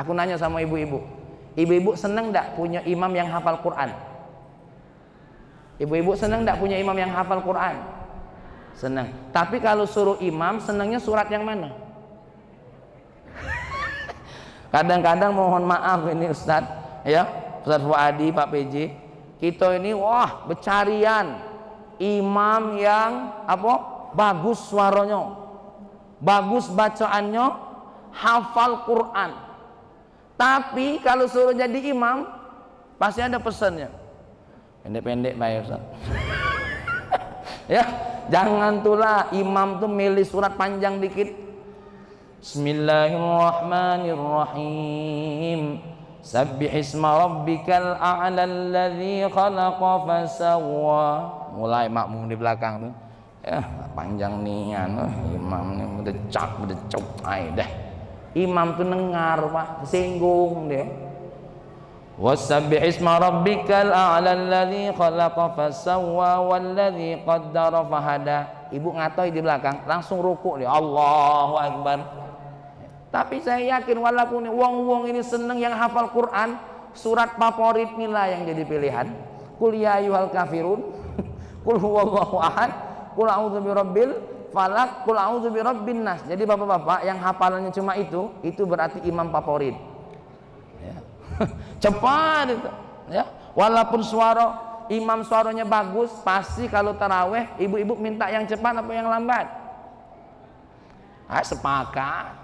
Aku nanya sama ibu-ibu. Ibu-ibu seneng enggak punya imam yang hafal Quran? Ibu-ibu seneng enggak punya imam yang hafal Quran? Seneng. Tapi kalau suruh imam senangnya surat yang mana? Kadang-kadang mohon maaf ini Ustadz, ya Ustadz Fuadi, Pak PJ, kita ini wah bercarian imam yang apa bagus suaranya, bagus bacaannya, hafal Quran. Tapi kalau suruh jadi imam pasti ada pesannya. Pendek-pendek bayar Ustaz. ya, jangan tulah imam tuh milih surat panjang dikit Bismillahirrahmanirrahim. Sabbih isma rabbikal a'la alladhi khalaqa fasawwa. Mulai makmum di belakang tuh. Ya, panjang nian oh, imam ini bedecak bedecuk ai dah. Imam tuh dengar Pak, singgung dia. Wasabbih isma rabbikal a'la alladhi khalaqa fasawwa walladhi qaddara fahada. Ibu ngatoi di belakang, langsung rukuk dia. Allahu akbar. Tapi saya yakin walaupun wong-wong ini seneng yang hafal Quran, surat favorit nila yang jadi pilihan. Kul ya ayyuhal kafirun, kul huwallahu ahad, kul a'udzu birabbil falak, kul a'udzu nas. Jadi bapak-bapak yang hafalannya cuma itu, itu berarti imam favorit. Ya. Cepat itu, ya. Walaupun suara imam suaranya bagus, pasti kalau taraweh ibu-ibu minta yang cepat apa yang lambat? Ah, sepakat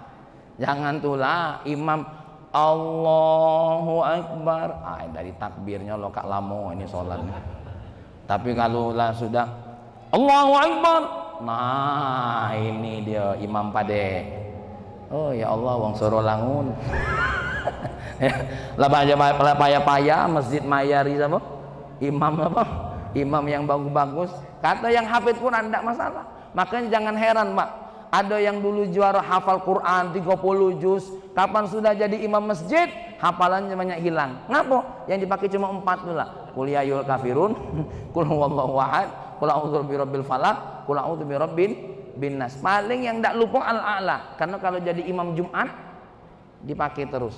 Jangan tulah imam Allahu Akbar. Ah, dari takbirnya lo kak lamo ini sholatnya. Tapi kalau lah sudah Allahu Akbar. Nah, ini dia imam pade. Oh ya Allah wong soro langun. lah paya paya paya masjid mayari apa? Imam apa? Imam yang bagus-bagus. Kata yang hafid pun anda masalah. Makanya jangan heran, Pak ada yang dulu juara hafal Quran 30 juz kapan sudah jadi imam masjid hafalannya banyak hilang ngapa yang dipakai cuma empat dulu kul ya yul kafirun kul huwallahu ahad kul a'udzu birabbil falaq kul a'udzu birabbin binnas paling yang tidak lupa al a'la karena kalau jadi imam Jumat dipakai terus